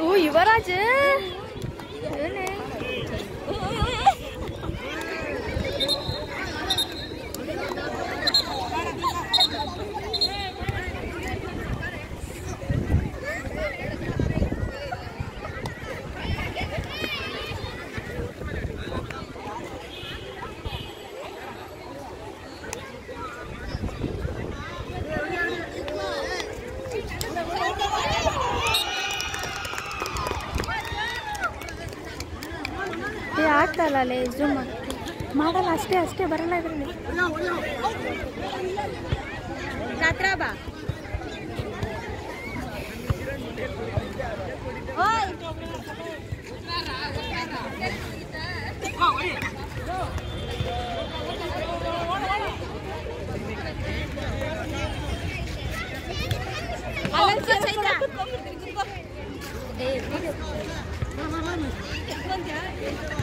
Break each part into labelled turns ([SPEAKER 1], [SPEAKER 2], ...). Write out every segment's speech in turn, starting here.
[SPEAKER 1] 오 유발하지? ಏ ಆಗ್ತಾ ಇಲ್ಲ ಅಲ್ಲೇ ಝೂಮ್ ಮಾಡಲ್ಲ ಅಷ್ಟೇ ಅಷ್ಟೇ ಬರಲ್ಲ ಇದರಲ್ಲಿ
[SPEAKER 2] ಜಾತ್ರಾ ಬಾ ಓಡ್ತಾನೆ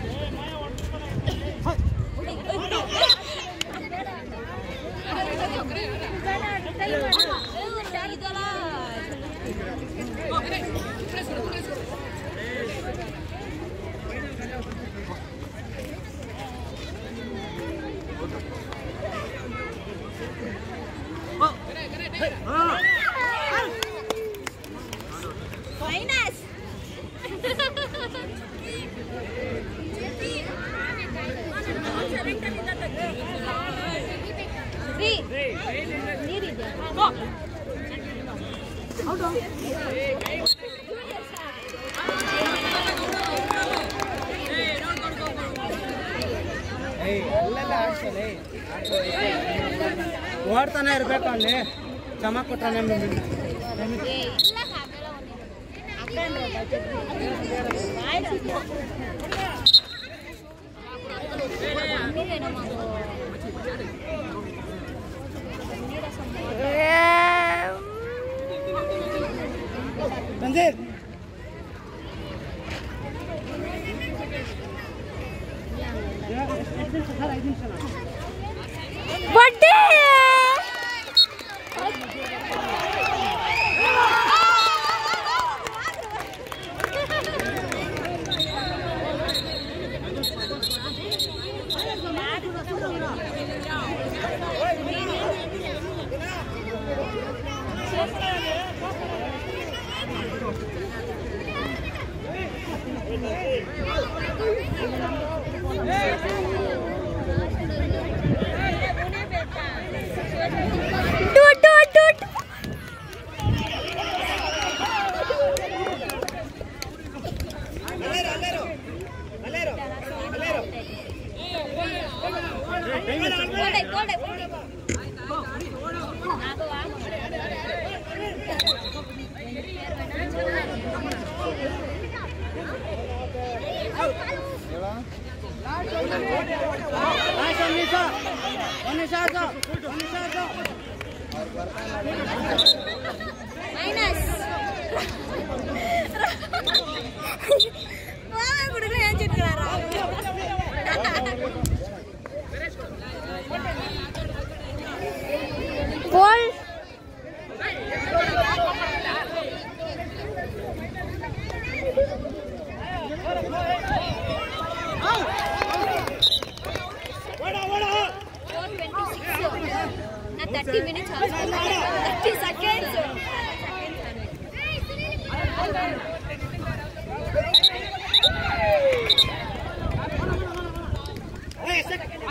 [SPEAKER 2] Hey, hey. ಓಡ್ತಾನೆ ಇರ್ಬೇಕು ಅಲ್ಲಿ. ಚಮಕ್ ಕೊಟ್ಟಾನೆ
[SPEAKER 1] なんで。
[SPEAKER 2] लब्ध लगण भाल d वा का ला इ सीप ईचे अवर ब आर रखनह दा